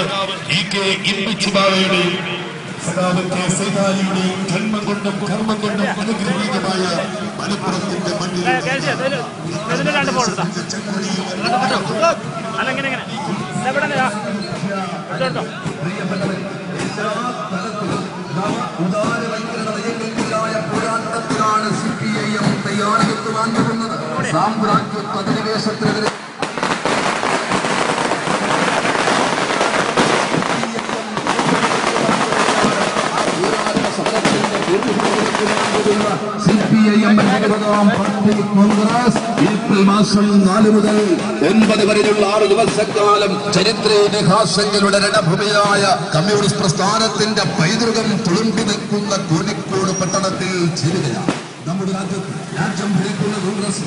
സഖാവ് E K ഇമ്പിച്ചുബാവയുടെയും സഖാവ് K സൈതാലിയുടെയും ജന്മം കൊണ്ടും കർമ്മം കൊണ്ടും അനുഗ്രഹീതമായ മലപ്പുറത്തിന്റെ മണ്ണിൽ പോരാട്ടത്തിലാണ് സി പി ഐ എം തയ്യാറെടുത്ത് വാങ്ങിക്കുന്നത് സാമ്രാജ്യത്വ അധിനിവേശത്തിനെതിരെ C P I M party congress April മാസം നാല് മുതൽ ഒൻപത് വരെയുള്ള ആറ് ദിവസക്കാലം ചരിത്രേതിഹാസങ്ങളുടെ രണഭൂമിയായ കമ്മ്യൂണിസ്റ്റ് പ്രസ്ഥാനത്തിന്റെ പൈതൃകം തുളുമ്പി നിൽക്കുന്ന കോഴിക്കോട് പട്ടണത്തിൽ ചേരുകയാണ് നമ്മുടെ രാജ്യത്ത് രാജ്യം ഭരിക്കുന്ന കോൺഗ്രസ്